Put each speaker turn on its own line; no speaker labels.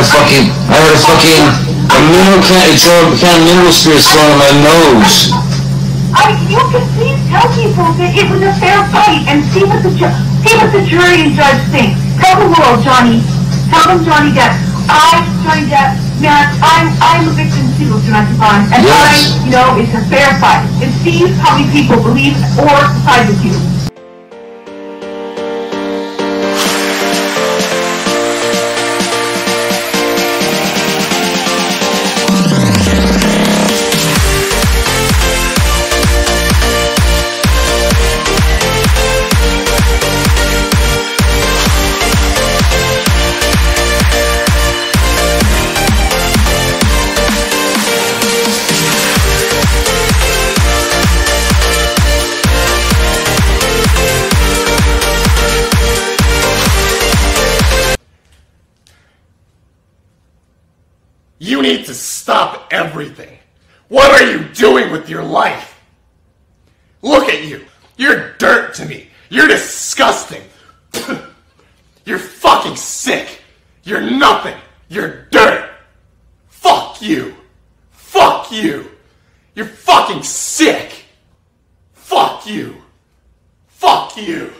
a fucking, I had a fucking, a mineral can, it's all kind of mineral spirits going in my nose.
I, you can please tell people that it was a fair fight and see what the ju- see what the jury and judge think. Tell the world, Johnny. Tell them, Johnny Depp. I, Johnny Depp, man, I'm I'm a victim too of domestic violence, and
Yes.
I know it's a fair fight. And see how many people believe or side with you.
You need to stop everything. What are you doing with your life? Look at you. You're dirt to me. You're disgusting. You're fucking sick. You're nothing. You're dirt. Fuck you. Fuck you. You're fucking sick. Fuck you. Fuck you.